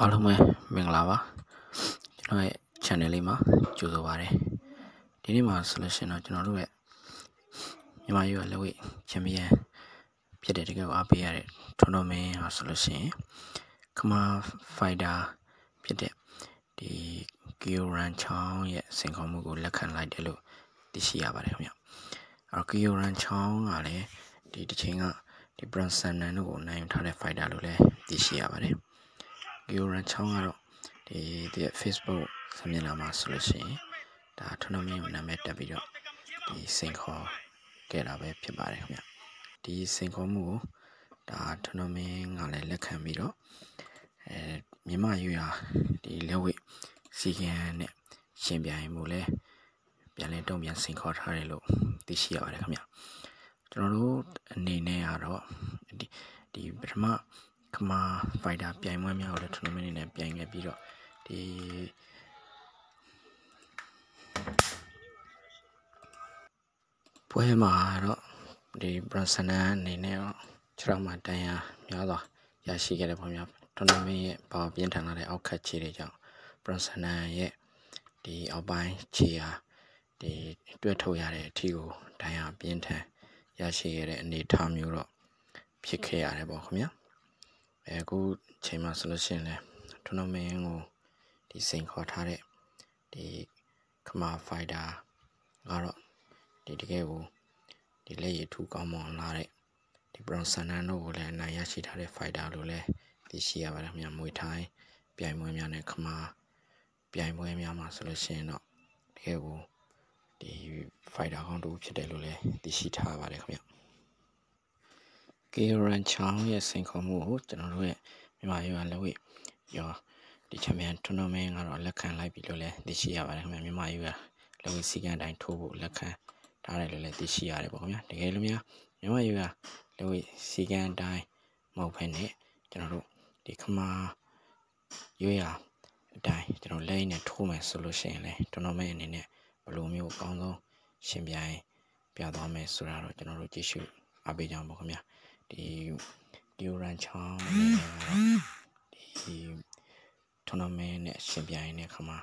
အားလုံးပဲမင်္ဂလာပါကျွန်တော်ရဲ့ channel လေးမှာကြိုဆိုပါရစေဒီနေ့မှာဆိုလို့ရှိရင်တော့ကျွန်တော်တို့ရဲ့မြန်မာရွာလက်ဝဲချန်ပီယံဖြစ်တဲ့တကယ်အားပေးရတဲ့ tournament ဟာဆိုလို့ရှိရင်ခမာဖိုက်တာဖြစ်တဲ့ဒီကီယိုရန်ချောင်းရဲ့စင်ခေါ်မှုကိုလက်ခံလိုက်တယ်လို့သိရှိရပါတယ်ခင်ဗျအဲ့ကီယိုရန်ချောင်းကလည်းဒီတစ်ချိန်ကဒီ Bronson နန်တို့ကိုနိုင်ယူထားတဲ့ fighter လို့လည်းသိရှိရပါတယ် ဂီယိုရန်ချောင်းကတော့ဒီဒီ Facebook စာမျက်နှာမှာဆိုလို့ရှိရင်ဒါ tournament ကိုနာမည်တက်ပြီးတော့ဒီစင်ခေါ်ခဲ့တာပဲဖြစ်ပါတယ်ခင်ဗျဒီစင်ခေါ်မှုကိုဒါ tournament ကလည်းလက်ခံပြီးတော့အဲမြန်မာရွာဒီလက်ဝဲစီကံနဲ့ရှင်ပြိုင်မှုလဲပြန်လဲတုံ့ပြန်စင်ခေါ်ထားတယ်လို့သိရှိရပါတယ်ခင်ဗျကျွန်တော်တို့အနေနဲ့ကတော့ဒီဒီပထမ ခမာဖိုက်တာပြိုင်ပွဲများကိုလည်း tournament နေနဲ့ပြိုင်ခဲ့ပြီးတော့ဒီပွဲမှာတော့ဒီ Branson အနေနဲ့တော့ခြေထောက်မှာတန်ရာများစွာရရှိခဲ့တဲ့ပုံများ tournament ရဲ့ပါပြင်းထန်လာတဲ့အောက်ခတ်ခြေတွေကြောင့် Branson ရဲ့ဒီအောက်ပိုင်းခြေဟာဒီတွဲထုတ်ရတဲ့အထီကိုတန်ရာပြင်းထန်ရရှိခဲ့တဲ့အနေအထားမျိုးတော့ဖြစ်ခဲ့ရတယ်ပေါ့ခင်ဗျာ အဲအခုချိန်မှာဆိုလို့ရှိရင်လည်း tournament ကိုဒီစိန်ခေါ်ထားတဲ့ဒီခမာဖိုက်တာကတော့ဒီတကယ်ကိုဒီလက်ရည်ထူကောင်းမွန်လာတဲ့ဒီ Bronson တို့ကိုလည်းအနိုင်ရရှိထားတဲ့ fighter လို့လည်းသိရှိရပါတယ်ခင်ဗျာမွေထိုင်းပြိုင်ပွဲများနဲ့ခမာပြိုင်ပွဲများမှာဆိုလို့ရှိရင်တော့တကယ်ကိုဒီ fighter ကောင်းတူဖြစ်တယ်လို့လည်းသိရှိထားပါတယ်ခင်ဗျာ ကေရန်ချောင်းရဲ့စိန်ခေါ်မှုကိုကျွန်တော်တို့ရဲ့မြန်မာရွာလက်ဝဲရောဒီချန်ပီယံထွန်းတော်မင်းကတော့လက်ခံလိုက်ပြီလို့လည်းသိရှိရပါတယ်ခင်ဗျာမြန်မာရွာလက်ဝဲစီကံတိုင်းထိုးဖို့လက်ခံထားတယ်လို့လည်းသိရှိရတယ်ပေါ့ခင်ဗျာတကယ်လို့များမြန်မာရွာလက်ဝဲစီကံတိုင်းမဟုတ်ဘဲနဲ့ကျွန်တော်တို့ဒီခမာရွေးရအတိုင်းကျွန်တော်လက်ရည်နဲ့ထိုးမယ်ဆိုလို့ရှိရင်လည်းထွန်းတော်မင်းအနေနဲ့ဘယ်လိုမျိုးအကောင်းဆုံးရှင်ပြိုင်ပြသွားမယ်ဆိုတာတော့ကျွန်တော်တို့ကြည့်ရှုအားပေးကြအောင်ပေါ့ခင်ဗျာ ဒီဒီရန်ချောင်းဒီ tournament နဲ့ရှင်ပြိုင်တဲ့ခါမှာ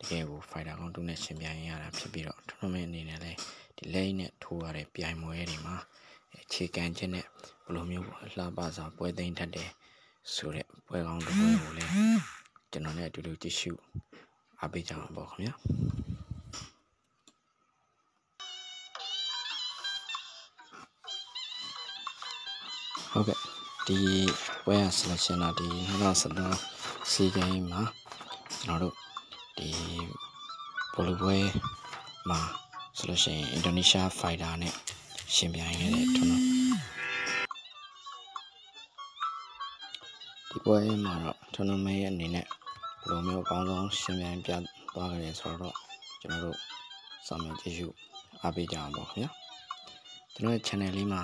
တကယ်ကို fighter ကောင်းတူနဲ့ရှင်ပြိုင်ရတာဖြစ်ပြီးတော့ tournament အနေနဲ့လည်းဒီလိမ့်နဲ့ထိုးရတဲ့ပြိုင်ပွဲတွေမှာအခြေခံချက်နဲ့ဘယ်လိုမျိုးလှပစွာပွဲသိမ်းတတ်တယ်ဆိုတဲ့ပွဲကောင်းတစ်ပွဲကိုလည်းကျွန်တော်နဲ့အတူတူကြည့်ရှုအားပေးကြအောင်ပေါ့ခင်ဗျာ ဟုတ်ကဲ့ဒီပွဲရ selection တော့ဒီ2013စီဂိမ်းမှာကျွန်တော်တို့ဒီဘောလုံးပွဲမှာဆိုလို့ရှိရင်အင်ဒိုနီးရှားဖိုင်တာနဲ့ရှင်ပြိုင်ခဲ့တဲ့ထွန်းတော့ဒီပွဲမှာတော့ tournament ရဲ့အနေနဲ့ဘယ်လိုမျိုးအကောင်းဆုံးရှင်ပြိုင်ပြသွားကြလဲဆိုတော့ကျွန်တော်တို့စာမေးကြည့်ရှုအားပေးကြအောင်ပေါ့ခင်ဗျာကျွန်တော်ရဲ့ channel လေးမှာ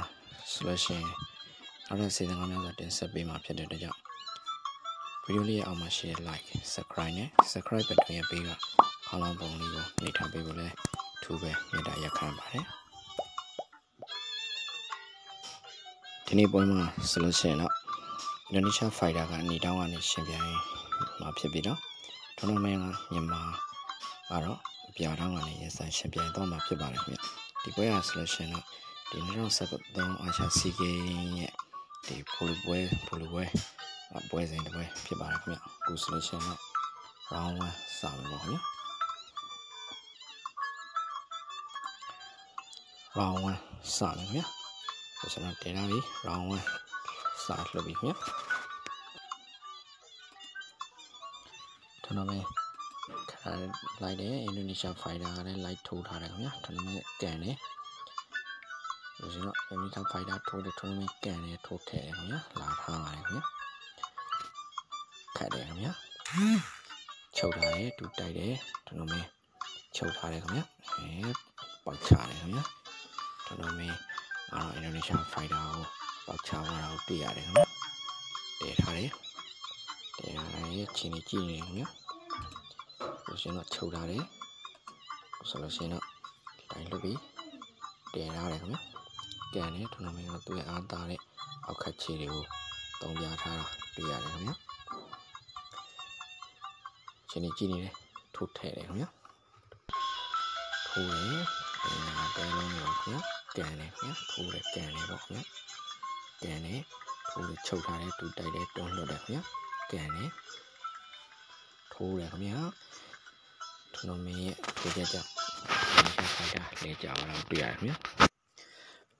ဆိုလို့ရှိရင် နောက်ထပ်စီစဉ်ကောင်းများစွာတင်ဆက်ပေးမှာဖြစ်တဲ့အတွက်ကြောင့်ဗီဒီယိုလေးရဲ့အောက်မှာ share like subscribe နဲ့ subscribe button ရဲ့ဘေးကခေါင်းလောင်းပုံလေးကိုနှိပ်ထားပေးဖို့လဲထူးပဲမေတ္တာရက်ခံပါတယ်ဒီနေ့ပွဲမှာဆိုလို့ရှိရင်တော့အင်ဒိုနီးရှားဖိုက်တာကနေတောင်းကနေရှင်ပြိုင်မှာဖြစ်ပြီးတော့ဒေါ်နမန်ကမြန်မာကတော့အပြာတောင်းကနေရဆိုင်ရှင်ပြိုင်တော့မှာဖြစ်ပါတယ်ခင်ဗျဒီပွဲကဆိုလို့ရှိရင်တော့ဒီ2013အာရှစီဂိမ်းရဲ့ ဒီပိုလူပွဲပိုလူပွဲပွဲစဉ်တစ်ပွဲဖြစ်ပါတယ်ခင်ဗျအခုဆိုလို့ရှိရင်တော့ round 1စမယ်ပေါ့ခင်ဗျ round 1စမယ်ခင်ဗျဆိုကျွန်တော်တင်လာပြီ round 1စလှုပ်ပြီခင်ဗျထနမဲခါလိုက်တယ်အင်ဒိုနီးရှားဖိုင်တာကလည်း light ထိုးထားတယ်ခင်ဗျထနမဲကန်တယ် ဆိုကျွန်တော်အင်ဒိုနီးရှားဖိုင်တာထိုးတယ်ထနမဲကန်တယ်ထိုးထည့်တယ်ခင်ဗျလာထားပါတယ်ခင်ဗျခတ်တယ်ခင်ဗျချုပ်ထားတယ်တူတိုက်တယ်ထနမဲချုပ်ထားတယ်ခင်ဗျအဲပေါက်ချတယ်ခင်ဗျတော်တော်မင်းအားအင်ဒိုနီးရှားဖိုင်တာကိုပေါက်ချသွားတာကိုတွေ့ရတယ်ခင်ဗျတည်ထားတယ်တည်ထားတယ်ချင်းနေကြည့်နေခင်ဗျဆိုရှင်တော့ချုပ်ထားတယ်ဆိုလို့ရှိရင်တော့ဒီတိုင်းလုပ်ပြီးတည်ထားတယ်ခင်ဗျ ကန်တယ်တော်တော်မင်းကသူ့ရဲ့အားသားတဲ့အောက်ခတ်ခြေတွေကိုတုံးပြထားတာတွေ့ရတယ်ခင်ဗျချင်းကြီးကြည့်နေတယ်ထိုးထည့်တယ်ခင်ဗျာထိုးတယ်ဒီမှာတဲလုံးနေပါခင်ဗျာကန်တယ်ခင်ဗျာထိုးတယ်ကန်တယ်ပေါ့ခင်ဗျာကန်တယ်ထိုးတယ်ချုပ်ထားတယ်တူတိုက်တယ်တွန်းလွတ်တယ်ခင်ဗျာကန်တယ်ထိုးတယ်ခင်ဗျာထနမင်းရဲ့ထိုးချက်ကြောင့်ဒီဖိုက်တာလဲကြအောင်တွေ့ရတယ်ခင်ဗျာ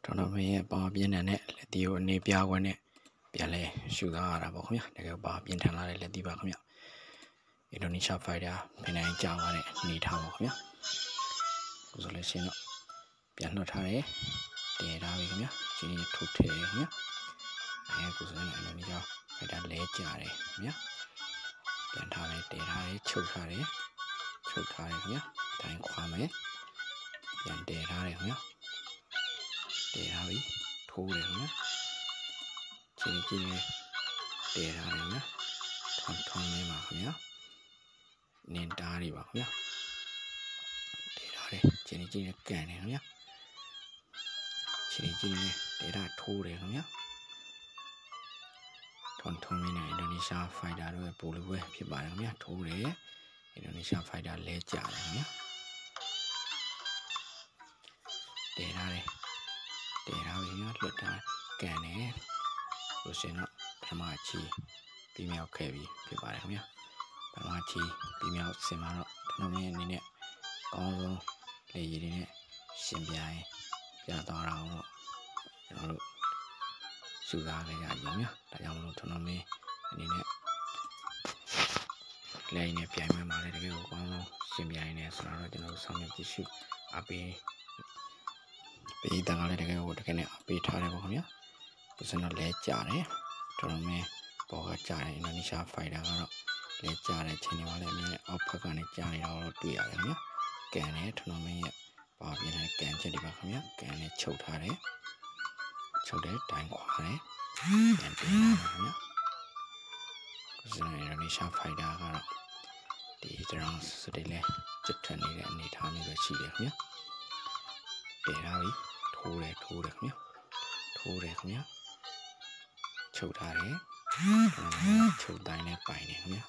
ထနမင်းရဲ့ပါပြင်းတဲ့နဲ့လက်တီကိုအနေပြခွင့်နဲ့ပြန်လဲရှူသားရတာပေါ့ခင်ဗျာတကယ်ပါပြင်းထန်လာတဲ့လက်တီပါခင်ဗျာအင်ဒိုနီးရှားဖိုက်တာဖိနိုင်ကြောက်ရတဲ့အနေထားပါခင်ဗျာအခုဆိုလို့ရှိရင်တော့ပြန်လွှတ်ထားတယ်တည်ထားပြီခင်ဗျာဒီနေ့ထုတ်ထည့်ခင်ဗျာအဲအခုဆိုရင်အင်ဒိုနီးရှားဖိုက်တာလဲကြတယ်ခင်ဗျာပြန်ထားတယ်တည်ထားတယ်ချုပ်ထားတယ်ချုပ်ထားတယ်ခင်ဗျာတိုင်းခွာမယ်ပြန်တည်ထားတယ်ခင်ဗျာတည်ထားပြီ ထိုးတယ်ခင်ဗျာချင်းချင်းတည်ထားတယ်ခင်ဗျာထွန်ထွန်နေပါခင်ဗျာနင်တားတွေပါခင်ဗျာတည်ထားတယ်ချင်းချင်းနဲ့ကန်တယ်ခင်ဗျာချင်းချင်းနဲ့ဒေတာထိုးတယ်ခင်ဗျာထွန်ထွန်မင်းနဲ့အင်ဒိုနီးရှားဖိုက်တာတို့ရဲ့ပိုလိုပဲဖြစ်ပါတယ်ခင်ဗျာထိုးတယ်အင်ဒိုနီးရှားဖိုက်တာလဲကြတယ်ခင်ဗျာတည်ထားတယ်တည်ထားပြီခင်ဗျာ လွတ်တာကန်တယ်လို့ရှင်တော့ပထမချီပြီးမြောက်ခဲ့ပြီဖြစ်ပါတယ်ခင်ဗျာပထမချီပြီးမြောက်စင်မှာတော့ကျွန်တော်မင်းအနေနဲ့အကောင်းဆုံးလေရည်တွေနဲ့ရှင်ပြိုင်ပြသွားတာတော့ကျွန်တော်တို့စုသားခဲ့ကြရုံညဒါကြောင့်မလို့ကျွန်တော်မင်းအနေနဲ့လေရည်နဲ့ပြိုင်ပွဲမှာလည်းတကယ်ကိုအကောင်းဆုံးရှင်ပြိုင်နေဆိုတော့ကျွန်တော်တို့ဆောင်ရွက်ကြည့်ရှုအပေး ပေးတန်ကလည်းတကယ်ကိုတကယ်နဲ့အပေးထားတယ်ပေါ့ခင်ဗျာပစတော့လဲကြတယ်ကျွန်တော်မင်းပေါ်ကကြတယ်အင်ဒိုနီးရှားဖိုက်တာကတော့လဲကြတဲ့ချိန်တွေမှာလည်းအမြဲအောက်ဖက်ကနေကြားနေတာတော့တွေ့ရတယ်ခင်ဗျာကန်နဲ့ထနော်မင်းရဲ့ပါပြင်းတဲ့ကန်ချက်တွေပါခင်ဗျာကန်နဲ့ချုပ်ထားတယ်ချုပ်တယ်တိုင်ခွာတယ်ကန်တင်တယ်ခင်ဗျာကိုစနေအင်ဒိုနီးရှားဖိုက်တာကတော့ဒီတရောင်းစတိလဲကျွတ်ထန်နေတဲ့အနေအထားမျိုးပဲရှိတယ်ခင်ဗျာတည်ထားပြီ ထိုးတယ်ထိုးတယ်ခင်ဗျာထိုးတယ်ခင်ဗျာချုပ်ထားတယ်ချုပ်တိုင်းနဲ့ပိုင်တယ်ခင်ဗျာ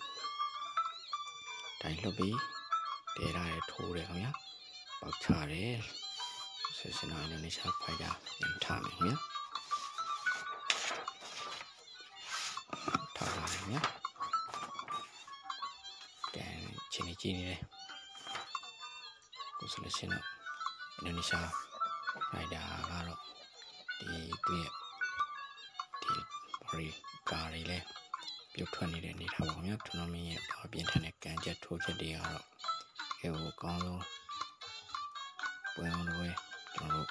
တိုင်းလှုပ်ပြီးတဲထားတယ်ထိုးတယ်ခင်ဗျာပေါက်ချတယ်ဆက်စနာအင်ဒိုနီးရှားဖိုက်တာပြန်ထားမယ်ခင်ဗျာထားပါခင်ဗျာတန်ချင်းကြီးနေတယ်ကိုစလရှင်တော့အင်ဒိုနီးရှား ဖိုက်တာကတော့ဒီသူ့ရဲ့ဒီဘာရီကာတွေလဲပြုတ်ထွက်နေတဲ့အနေထားပါခင်ဗျာထွန်းမင်းရဲ့ဘာပြင်းထန်တဲ့ကန်ချက်ထိုးချက်တွေကတော့အဲဟိုအကောင်းဆုံးပွဲအောင်တော့ကျွန်တော်တို့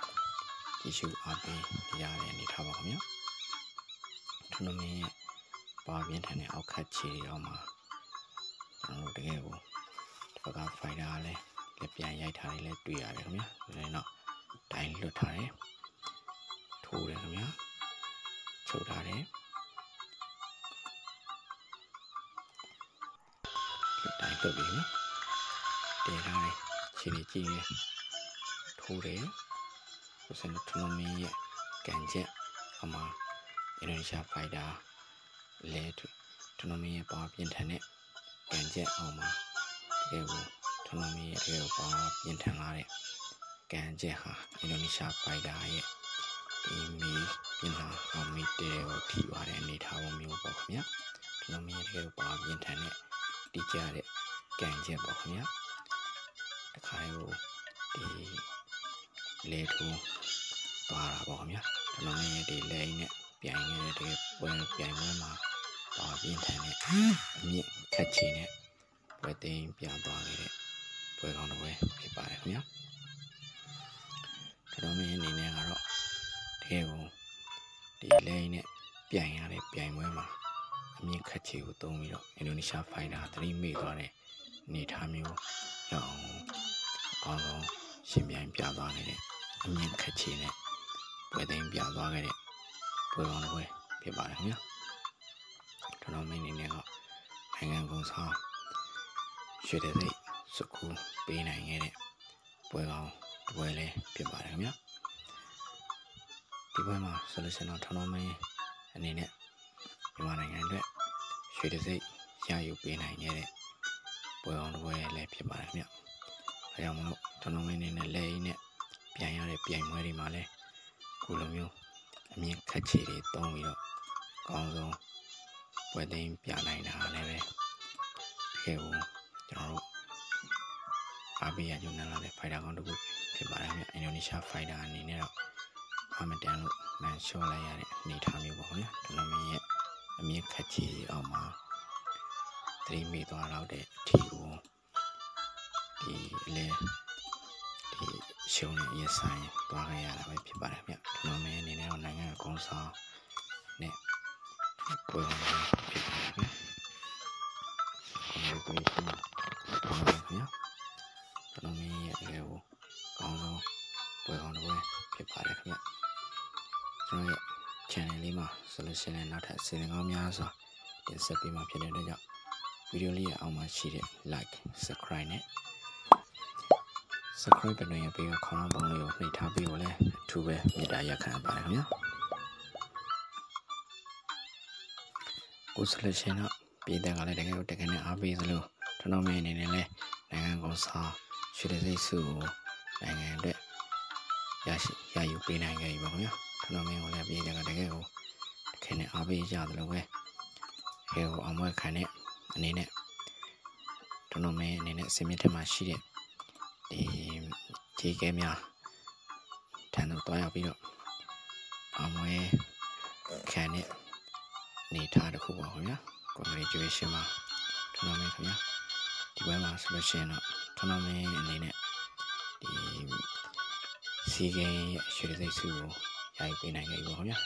ကြည့်ရှုအားပေးရတဲ့အနေထားပါခင်ဗျာထွန်းမင်းရဲ့ဘာပြင်းထန်တဲ့အောက်ခတ်ခြေတွေတော့မှာကျွန်တော်တို့တကယ်ကိုဒီဘက်ကဖိုင်တာလည်းလက်ပြန်ရိုက်ထားတယ်လည်းတွေ့ရတယ်ခင်ဗျာဒါနဲ့တော့ တိုင်းလွတ်ထားတယ်ထိုးတယ်ခင်ဗျာချုပ်ထားတယ်တိုင်းလွတ်ပြီနော်တဲထားတယ်ခြေနေကြည့်တယ်ထိုးတယ်ဆိုစံထနမင်းရဲ့ကန်ချက်အမအင်ဒိုနီးရှားဖိုက်တာလဲထနမင်းရဲ့ပါပြင်းထန်တဲ့ကန်ချက်အောင်မှာတကယ်ကိုထနမင်းရဲ့တကယ်ကိုပါပြင်းထန်လာတဲ့ ကန်ချက်ဟာအင်ဒိုနီးရှားဖိုက်တာရဲ့ဒီမီပြင်လာအောင်မီတဲကိုထိသွားတဲ့အနေထားပုံမျိုးပေါ့ခင်ဗျာထနမင်းရဲ့တကယ်ကိုပါပြင်းထန်တဲ့တိကျတဲ့ကန်ချက်ပေါ့ခင်ဗျာတခါကိုဒီလေထိုးသွားတာပေါ့ခင်ဗျာကျွန်တော်ရဲ့ဒီလေနဲ့ပြိုင်နေတဲ့တကယ်ပွဲပြိုင်ပွဲမှာပါပြင်းထန်တဲ့အမြင့်ခက်ချင်တဲ့ပွဲသိမ်းပြသွားခဲ့တဲ့ပွဲကောင်းတစ်ပွဲဖြစ်ပါတယ်ခင်ဗျာ ကျွန်တော်ရဲ့အနေနဲ့ကတော့တကယ်ကိုဒီလေနဲ့ပြိုင်ရတဲ့ပြိုင်ပွဲမှာအမြင့်ခက်ချေကိုသုံးပြီးတော့အင်ဒိုနီးရှားဖိုင်တာသတိမေ့သွားတဲ့အနေထားမျိုးရအောင်အကောင်းဆုံးရှင်ပြိုင်ပြသွားခဲ့တဲ့အမြင့်ခက်ချေနဲ့ပွဲသိမ်းပြသွားခဲ့တဲ့ပွဲကောင်းတစ်ပွဲဖြစ်ပါတယ်ခင်ဗျာကျွန်တော်မင်းအနေနဲ့ကနိုင်ငံကုန်ဆောင်ရွှေတဲ့စိတ်စုခုပေးနိုင်ခဲ့တဲ့ပွဲကောင်း တစ်ပွဲလည်းဖြစ်ပါတယ်ခင်ဗျာဒီပွဲမှာဆိုလို့ရှိရင်တော့ထောင်တော်မင်းအနေနဲ့မြန်မာနိုင်ငံအတွက်ရွှေတဲ့စိတ်ရယူပေးနိုင်ခဲ့တဲ့ပွဲအောင်တစ်ပွဲလည်းဖြစ်ပါတယ်ခင်ဗျ။ဒါကြောင့်မလို့ကျွန်တော်မင်းနေနဲ့လက်အိနဲ့ပြန်ရတဲ့ပြိုင်ပွဲတွေမှာလည်းခုလိုမျိုးအမြင့်ခက်ချီတွေတုံးပြီးတော့အကောင်းဆုံးပွဲသိမ်းပြနိုင်တာလည်းပဲတကယ်ကိုကျွန်တော်တို့အားပေးရကြုံလာတဲ့ fighter ကောင်းတစ်ခုဖြစ် ပါတယ်ခင်ဗျအင်ဒိုနီးရှား fighter အနေနဲ့တော့အမတန်လို့မန်လျှော့လိုက်ရတဲ့အနေအထားမျိုးပေါ့ခင်ဗျကျွန်တော်မင်းရဲ့အမြင့်ခက်ချီအောင်မှာသတိမိသွားတော့တဲ့အထီကိုဒီလေဒီရှုံးနေရဆိုင်သွားခဲ့ရတာပဲဖြစ်ပါတယ်ခင်ဗျကျွန်တော်မင်းအနေနဲ့တော့နိုင်ငံအကုန်ဆောင်နဲ့ပွဲဝင်ဖြစ်ပါတယ်ခင်ဗျ congratulations ပါခင်ဗျာကျွန်တော်မင်းရဲ့တကယ်ကို ကောင်းဆုံးပွဲကောင်းတစ်ပွဲဖြစ်ပါတယ်ခင်ဗျကျွန်တော်ရဲ့ channel လေးမှာဆိုလို့ရှိရင်နောက်ထပ်စီစဉ်ကောင်းများစွာတင်ဆက်ပေးမှာဖြစ်တဲ့အတွက်ကြောင့်ဗီဒီယိုလေးရဲ့အောက်မှာရှိတဲ့ like subscribe နဲ့ subscribe ဘယ်လိုရပြီးတော့ခေါင်းလုံးပုံလေးကိုနှိပ်ထားပြီးတော့လည်းအထူးပဲမေတ္တာရက်ခံပါတယ်ခင်ဗျာကိုစလက်ရှင်တော့ပြည်တဲ့ကလည်းတကယ်ကိုတကယ်နဲ့အားပေးသလိုကျွန်တော်မင်းအနေနဲ့လည်းနိုင်ငံကုန်ဆောင်ရွှေတစိတ်စုကို နိုင်ငံအတွက်ရရှိရယူပေးနိုင်ခဲ့ပြီပေါ့ခင်ဗျာကျွန်တော်မင်းကိုလည်းပြည်တဲ့ကတကယ်ကိုတကယ်နဲ့အားပေးကြသလိုပဲဟဲကိုအောင်မွေးခံတဲ့အနေနဲ့ကျွန်တော်မင်းအနေနဲ့စင်မြင့်ထက်မှာရှိတဲ့ဒီခြေကဲများထန်တော့တွားရောက်ပြီးတော့အောင်မွေးခံတဲ့နေထားတစ်ခုပါခင်ဗျာ congratulation ပါကျွန်တော်မင်းခင်ဗျာဒီဘက်မှာဆိုလို့ရှိရင်တော့ကျွန်တော်မင်းအနေနဲ့ဒီ စီကင်းရဲ့ရွှေစိတ်စုကိုရိုက်ပေးနိုင်ခဲ့ပြီပေါ့ခင်ဗျာ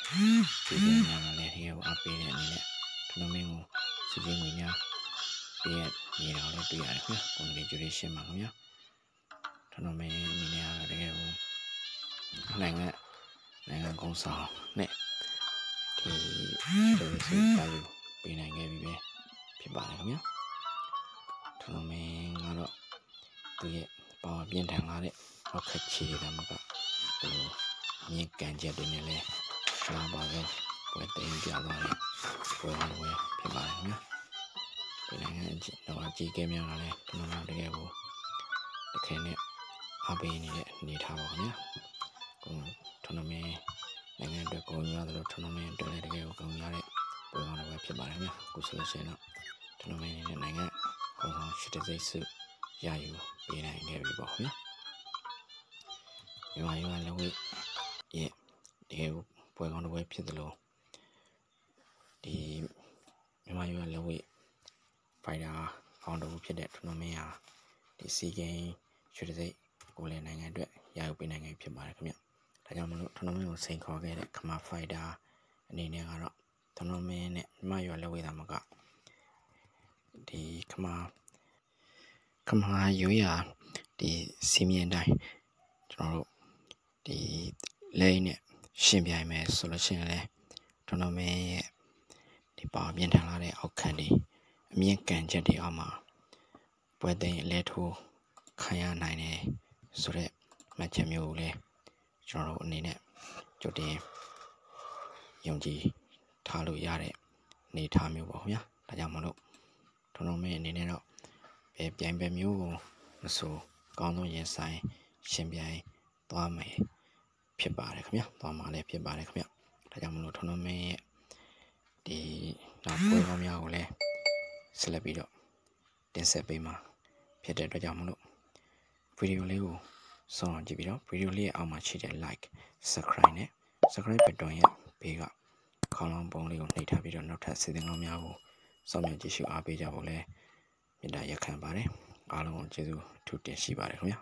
စီကင်းများလည်းတကယ်ကိုအားပေးတဲ့အနေနဲ့ကျွန်တော်မင်းကိုစီကင်းငွေများပေးရနေတာလည်းတွေ့ရတယ်ခင်ဗျာ congratulation ပါခင်ဗျာကျွန်တော်မင်းအနေနဲ့တကယ်ကိုနိုင်ငံနိုင်ငံကုန်းဆောင်နဲ့ဒီရွှေစိတ်စာယူပေးနိုင်ခဲ့ပြီပဲဖြစ်ပါတယ်ခင်ဗျာကျွန်တော်မင်းကတော့သူရဲ့ ပါဝါပြင်းထန်လာတဲ့အောက်ခက်ချီတွေကမကဟိုမြင့်ကန်ချက်တွေနဲ့လဲရှားပါပဲပွဲသိမ်းပြသွားတယ်ပွဲဟောပွဲဖြစ်ပါတယ်ခင်ဗျာဒီနိုင်ငံတော့အကြီးကဲများလာလဲကျွန်တော်တကယ်ကိုတခဲနဲ့အားပေးနေတဲ့အနေထားပါခင်ဗျာကိုထွန်းမင်းနိုင်ငံအတွက်ကိုရသလိုထွန်းမင်းအတွက်လည်းတကယ်ကိုကောင်းရတဲ့ပွဲကောင်းလည်းဖြစ်ပါတယ်ခင်ဗျာကိုဆိုလို့ရှိရင်တော့ထွန်းမင်းနေတဲ့နိုင်ငံကောင်းဆောင်ရှိတဲ့စိတ်စု ရယူပေးနိုင်ခဲ့ပြီပေါ့ခင်ဗျာမြန်မာရွာလည်းဝေးရဲ့တကယ်ပွဲကောင်းတစ်ပွဲဖြစ်သလိုဒီမြန်မာရွာလည်းဝေးဖိုင်တာကောင်းတစ်ခုဖြစ်တဲ့ tournament ဟာဒီစီဂိမ်းရွှေတစိတ်ကိုလည်းနိုင်ငံအတွက်ရယူပေးနိုင်ခဲ့ဖြစ်ပါတယ်ခင်ဗျဒါကြောင့်မလို့ tournament ကိုစိန်ခေါ်ခဲ့တဲ့ခမာဖိုင်တာအနေနဲ့ကတော့ tournament နဲ့မြန်မာရွာလည်းဝေးတာမကဒီခမာ ခမာရိုးရာဒီစီမီအတိုင်းကျွန်တော်တို့ဒီလိမ့်နဲ့ရှင်ပြိုင်မယ်ဆိုလို့ရှိရင်လည်းတော်တော်မင်းရဲ့ဒီပါမြင့်ထန်လာတဲ့အောက်ခံတွေအမြင့်ကန်ချက်တွေအောက်မှာပွဲသိမ်းအလဲထိုးခံရနိုင်တယ်ဆိုတော့မှတ်ချက်မျိုးကိုလည်းကျွန်တော်တို့အနေနဲ့ကြိုတင်ယုံကြည်ထားလို့ရတဲ့အနေထားမျိုးပေါ့ခင်ဗျာဒါကြောင့်မလို့တော်တော်မင်းအနေနဲ့တော့ ပဲပြိုင်ပဲမျိုးကိုမဆိုကောင်းဆုံးရင်ဆိုင်ရှင်ပြိုင်သွားမယ်ဖြစ်ပါတယ်ခင်ဗျာသွားမှာလည်းဖြစ်ပါတယ်ခင်ဗျာဒါကြောင့်မလို့ထွန်းထွန်းမင်းရဲ့ဒီနောက်ပွဲကောင်းများကိုလည်းဆက်လက်ပြီးတော့တင်ဆက်ပေးမှာဖြစ်တဲ့အတွက်ကြောင့်မလို့ဗီဒီယိုလေးကိုစောင့်ကြည့်ပြီးတော့ဗီဒီယိုလေးရဲ့အောက်မှာရှိတဲ့ like subscribe နဲ့ subscribe button ရဲ့ဘေးကခေါင်းလောင်းပုံလေးကိုနှိပ်ထားပြီးတော့နောက်ထပ်စီစဉ်ကောင်းများကိုစောင့်မျှော်ကြည့်ရှုအားပေးကြဖို့လည်း မေတ္တာရက်ခံပါတယ်အားလုံးကိုကျေးဇူးထူးတင်ရှိပါတယ်ခင်ဗျာ